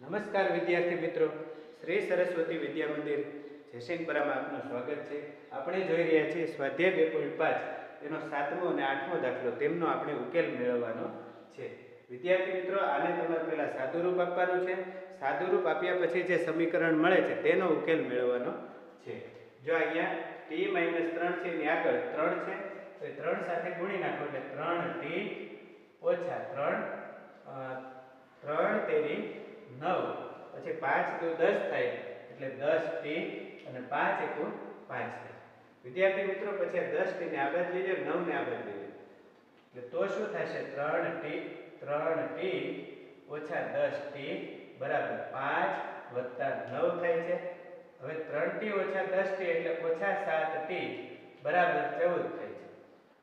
નમસ્કાર વિદ્યાર્થી મિત્રો. શ્રી સરસ્વતી વિદ્યા મંદિર જયસિંહપુરામાં આપનું સ્વાગત છે. આપણે જોઈ રહ્યા છીએ સ્વાધ્યાય બે પાંચ, એનો સાતમો અને આઠમો દાખલો. તેમનો આપણે ઉકેલ મેળવવાનો છે. વિદ્યાર્થી મિત્રો, આને તમારે પહેલાં સાદુરૂપ આપવાનું છે. સાદુરૂપ આપ્યા પછી જે સમીકરણ મળે છે, તેનો ઉકેલ મેળવવાનો છે. જો અહીંયા ટી માઇનસ ત્રણ છે, એની આગળ ત્રણ છે, તો એ ત્રણ સાથે ગુણી નાખો એટલે ત્રણ ટી ઓછા ત્રણ ત્રણ તેરી નવ. પછી પાંચ દુ દસ થાય. એટલે દસ ટી અને પાંચ એકુ પાંચ થાય. વિદ્યાર્થી મિત્રો, પછી દસ ટી ને બાજુ લેજો નવ ને આ લેજો એટલે તો શું થશે? ત્રણ ટી ત્રણ ટી ઓછા દસ ટી બરાબર પાંચ વત્તા નવ થાય છે. હવે ત્રણ ટી ઓછા દસ ટી એટલે ઓછા સાત ટી બરાબર ચૌદ થાય છે.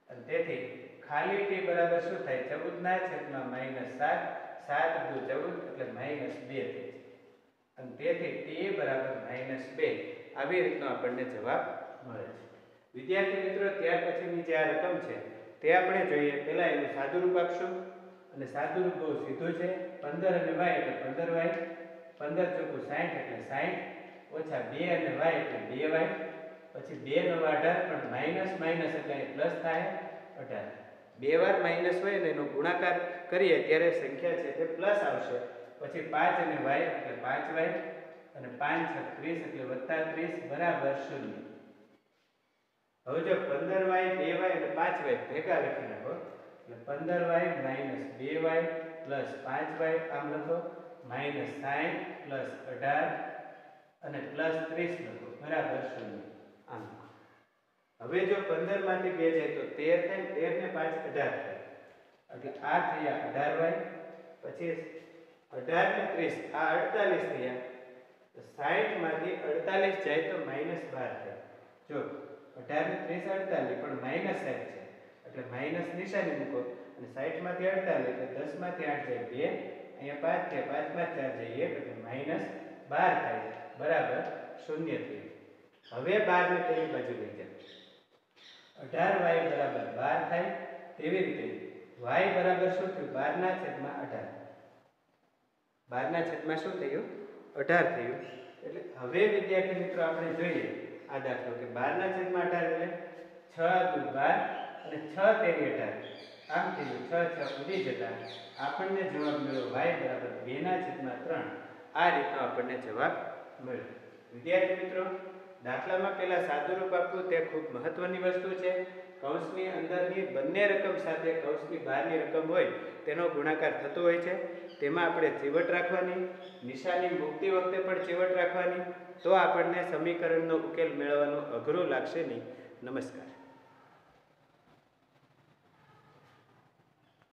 અને તેથી ખાલી ટી બરાબર શું થાય? ચૌદ ના છેદમાં માઇનસ સાત સાત દુ ચૌદ એટલે માઇનસ બે થઈ છે અને તેથી ટી બરાબર માઇનસ બે. આવી રીતનો આપણને જવાબ મળે છે. વિદ્યાર્થી મિત્રો, ત્યાર પછીની જે આ રકમ છે, તે આપણે જોઈએ. પહેલાં એનું સાદુરૂપ આપશું. અને સાદુરૂપ બહુ સીધું છે. પંદર અને વાય એટલે પંદર વાય. પંદર ચોખ્ખું સાઠ એટલે સાઠ. ઓછા બે અને વાય એટલે બે વાય. પછી બે નવા અઢાર પણ માઇનસ માઇનસ એટલે પ્લસ થાય અઢાર. બે વાર માઇનસ હોય ને એનો ગુણાકાર કરીએ ત્યારે સંખ્યા છે તે પ્લસ આવશે. પછી પાંચ અને વાય એટલે પાંચ વાય અને પાંચ ત્રીસ, એટલે વત્તા ત્રીસ બરાબર શૂન્ય. હવે જો પંદર વાય બે વાય અને પાંચ વાય ભેગા લખી નાખો, એટલે પંદર વાય માઇનસ બે વાય પ્લસ પાંચ વાય આમ લખો માઇનસ સાઠ પ્લસ અઢાર અને પ્લસ ત્રીસ લખો, બરાબર શૂન્ય. આમ. હવે જો પંદરમાંથી બે જાય તો તેર થાય, તેર ને પાંચ અઢાર થાય. એટલે આ થયા અઢાર વાય, પછી અઢાર ને ત્રીસ, આ અડતાલીસ થયા. તો 60 માંથી અડતાલીસ જાય તો માઇનસ બાર થાય. જો અઢાર ને ત્રીસ અડતાલીસ, પણ માઇનસ સાઠ છે. એટલે માઇનસ નિશાની મૂકો અને 60 માંથી અડતાલીસ, એટલે 10 માંથી આઠ જાય બે, અહીંયા પાંચ થાય પાંચમાં ચાર જાય એક, એટલે માઇનસ બાર થાય. બરાબર, શૂન્ય થયું હવે બાર ને તેની બાજુ લઈ જાય અઢાર વાય બરાબર બાર થાય તેવી રીતે વાય બરાબર શું થયું? બારના છેદમાં અઢાર. બારના છેદમાં શું થયું? અઢાર થયું. એટલે હવે વિદ્યાર્થી મિત્રો આપણે જોઈએ આ દાખલો કે બારના છેદમાં અઢાર એટલે છ દુ બાર અને છ તેરી અઢાર. આમ થયું છ છ ઉડી જતા. આપણને જવાબ મળ્યો વાય બરાબર બેના છેદમાં ત્રણ. આ રીતનો આપણને જવાબ મળ્યો. વિદ્યાર્થી મિત્રો, દાખલામાં પહેલા સાદુરૂપ આપવું તે ખૂબ મહત્વની વસ્તુ છે. કૌંસની અંદરની બંને રકમ સાથે કૌંસની બહારની રકમ હોય તેનો ગુણાકાર થતો હોય છે. તેમાં આપણે ચીવટ રાખવાની, નિશાની મુક્તિ વખતે પણ ચીવટ રાખવાની, તો આપણને સમીકરણનો ઉકેલ મેળવવાનું અઘરું લાગશે નહીં. નમસ્કાર.